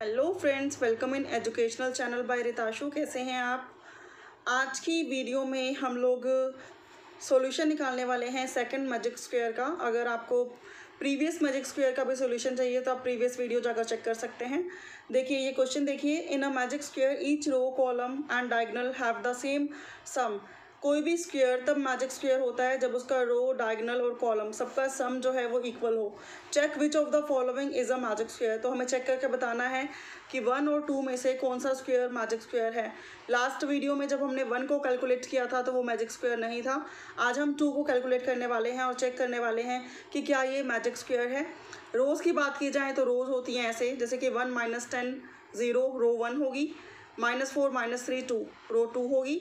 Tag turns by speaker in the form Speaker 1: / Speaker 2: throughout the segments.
Speaker 1: Hello friends welcome in educational channel by Ritashu कैसे हैं आप? आज की वीडियो में हम लोग सॉल्यूशन निकालने वाले हैं सेकंड मैजिक स्क्वायर का। अगर आपको प्रीवियस मैजिक स्क्वायर का भी सॉल्यूशन चाहिए तो आप प्रीवियस वीडियो जाकर चेक कर सकते हैं। देखिए, ये क्वेश्चन देखिए। In a magic square each row column and diagonal have the same sum कोई भी स्क्वेयर, तब मैजिक स्क्वेयर होता है जब उसका रो डायगनल और कॉलम सबका सम जो है वो इक्वल हो। Check which of the following is a magic square तो हमें चेक करके बताना है कि वन और टू में से कौन सा स्क्वेयर मैजिक स्क्वेयर है। लास्ट वीडियो में जब हमने वन को कैलकुलेट किया था तो वो मैजिक स्क्वेयर नहीं था। आज हम टू को कैलकुलेट करने वाले हैं और चेक करने वाले हैं कि क्या ये मैजिक स्क्वेयर है। रोज़ की बात की जाए तो रोज़ होती हैं ऐसे, जैसे कि one minus ten zero row one होगी। Minus four minus three two row two होगी।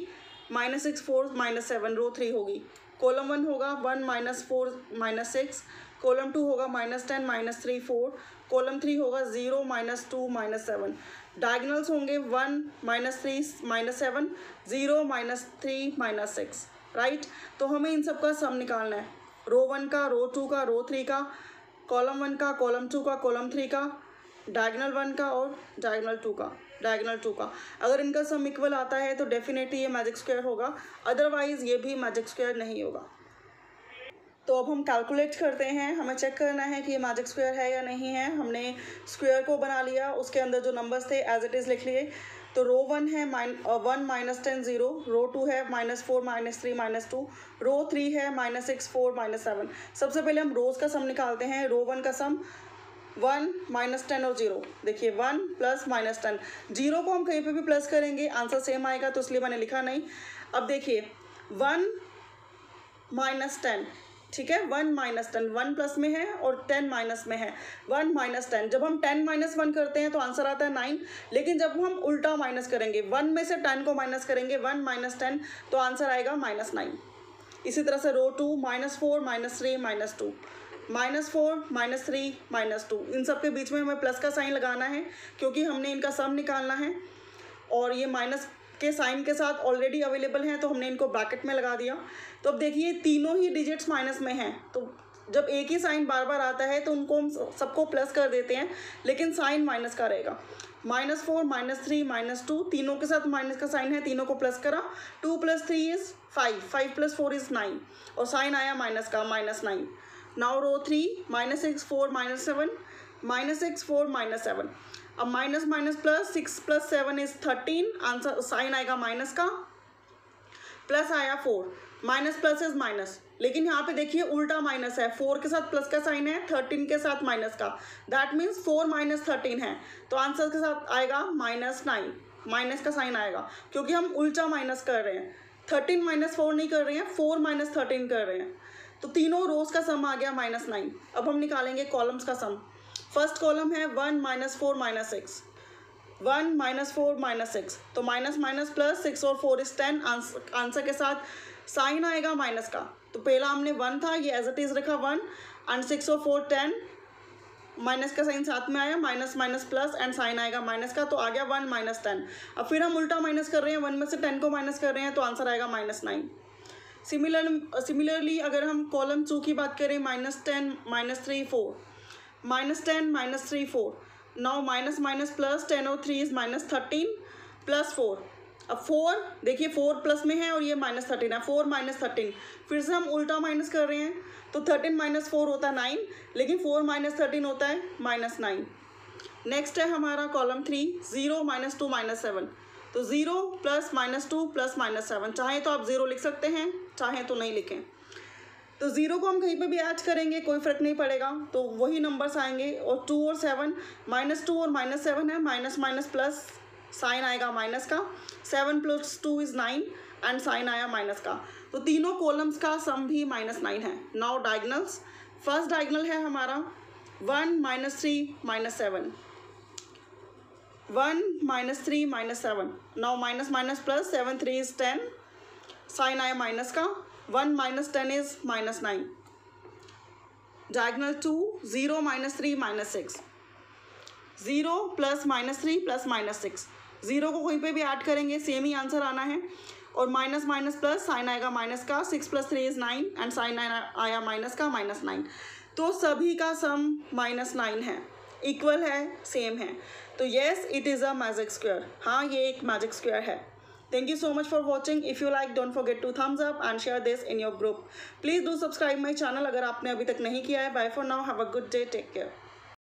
Speaker 1: Minus six four minus seven row three होगी। कॉलम वन होगा one minus four minus six. Column two होगा minus ten minus three four. Column three होगा zero minus two minus seven. Diagonals होंगे one minus three minus seven, zero minus three minus six. Right? तो हमें इन सब का सम निकालना है। रो one का, रो टू का, रो थ्री का, कॉलम वन का, कॉलम टू का, कॉलम थ्री का, डायगनल वन का और डायगनल टू का। डायगनल टू का। अगर इनका सम इक्वल आता है तो डेफिनेटली ये मैजिक स्क्वायर होगा। अदरवाइज़ ये भी मैजिक स्क्वायर नहीं होगा। तो अब हम कैलकुलेट करते हैं। हमें चेक करना है कि ये मैजिक स्क्वायर है या नहीं है। हमने स्क्वायर को बना लिया। उसके अंदर जो नंबर्स थे एज इट इज़ लिख लिए। तो रो वन है minus one minus ten zero row two है minus four minus three minus two row three है minus six four minus seven सबसे पहले हम रोज़ का सम निकालते हैं। रो वन का सम वन माइनस टेन और ज़ीरो। देखिए, one plus minus ten. Zero को हम कहीं पे भी प्लस करेंगे, आंसर सेम आएगा तो इसलिए मैंने लिखा नहीं। अब देखिए, वन माइनस टेन, ठीक है? One minus ten, one plus में है और टेन माइनस में है। वन माइनस टेन, जब हम टेन माइनस वन करते हैं तो आंसर आता है नाइन, लेकिन जब हम उल्टा माइनस करेंगे, वन में से टेन को माइनस करेंगे, वन माइनस टेन तो आंसर आएगा माइनस नाइन। इसी तरह से row two, minus four, minus three, minus two. Minus four, minus three, minus two. इन सब के बीच में हमें प्लस का साइन लगाना है, क्योंकि हमने इनका सम निकालना है। और ये माइनस के साइन के साथ ऑलरेडी अवेलेबल हैं तो हमने इनको ब्रैकेट में लगा दिया। तो अब देखिए, तीनों ही डिजिट्स माइनस में हैं। तो जब एक ही साइन बार बार आता है तो उनको हम सबको प्लस कर देते हैं, लेकिन साइन माइनस का रहेगा। Minus four, minus three, minus two, तीनों के साथ माइनस का साइन है, तीनों को प्लस करा। Two plus three is five five plus four is nine और साइन आया माइनस का minus nine now row three minus six four minus seven minus six four minus seven अब minus minus plus six plus seven is thirteen answer sign आएगा minus का. Plus आया four minus plus is minus लेकिन यहाँ पे देखिए उल्टा minus है. फोर के साथ प्लस का साइन है थर्टीन के साथ माइनस का. That means four minus thirteen है. तो आंसर के साथ आएगा माइनस नाइन माइनस का साइन आएगा. क्योंकि हम उल्टा माइनस कर रहे हैं. थर्टीन माइनस फोर नहीं कर रहे हैं फोर माइनस थर्टीन कर रहे हैं. तो तीनों रोज का सम आ गया माइनस नाइन अब हम निकालेंगे कॉलम्स का सम फ़र्स्ट कॉलम है one minus four minus six one minus four minus six तो माइनस माइनस प्लस सिक्स और फोर इज़ टेन आंसर के साथ साइन आएगा माइनस का. तो पहला हमने वन था, ये एज इट इज़ रखा वन एंड सिक्स और फोर टेन माइनस का साइन साथ में आया minus minus plus and sign आएगा माइनस का. तो आ गया वन माइनस टेन अब फिर हम उल्टा माइनस कर रहे हैं वन में से टेन को माइनस कर रहे हैं तो आंसर आएगा माइनस नाइन सिमिलर सिमिलरली अगर हम कॉलम टू की बात करें minus ten minus three four minus ten minus three four now minus minus plus ten और three is minus thirteen plus four अब फोर देखिए फोर प्लस में है और ये माइनस थर्टीन है। फोर माइनस थर्टीन फिर से हम उल्टा माइनस कर रहे हैं तो थर्टीन माइनस फोर होता है नाइन लेकिन फोर माइनस थर्टीन होता है माइनस नाइन नेक्स्ट है हमारा column three zero minus two minus seven तो zero plus minus two plus minus seven. चाहे तो आप ज़ीरो लिख सकते हैं, चाहें तो नहीं लिखें। तो ज़ीरो को हम कहीं पे भी ऐड करेंगे, कोई फ़र्क नहीं पड़ेगा। तो वही नंबर्स आएँगे और टू और सेवन माइनस टू और माइनस सेवन है माइनस माइनस प्लस साइन आएगा माइनस का। Seven plus two is nine and sign आया माइनस का। तो तीनों कॉलम्स का सम भी माइनस नाइन है। नाउ डायगनल्स फ़र्स्ट डायगनल है हमारा one minus three minus seven one minus three minus seven. Now minus minus plus seven three is ten. Sign आया माइनस का। One minus ten is minus nine. Diagonal two, zero minus three minus six. Zero plus minus three plus minus six. Zero को कहीं पे भी add करेंगे, same ही answer आना है। और माइनस माइनस प्लस साइन आएगा माइनस का, six plus three is nine. And sign आया माइनस का माइनस नाइन। तो सभी का सम माइनस नाइन है। इक्वल है सेम है तो yes it is a magic square हाँ ये एक मैजिक स्क्वायर है Thank you so much for watching. If you like, don't forget to thumbs up and share this in your group. Please do subscribe my channel अगर आपने अभी तक नहीं किया है. Bye for now. Have a good day. Take care.